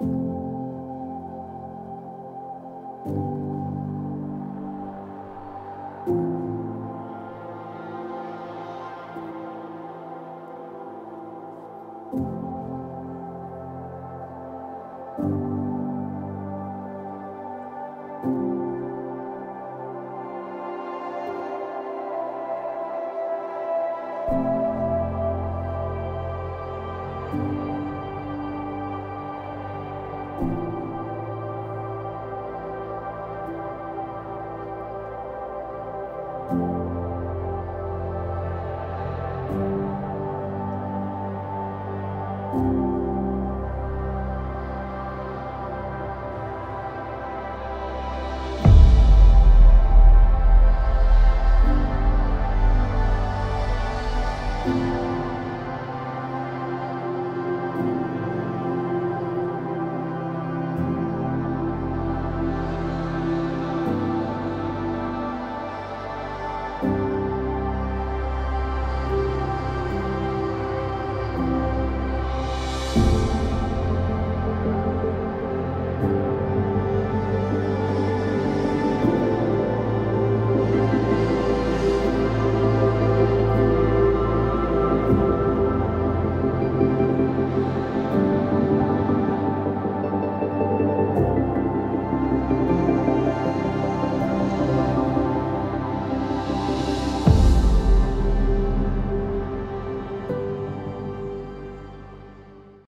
you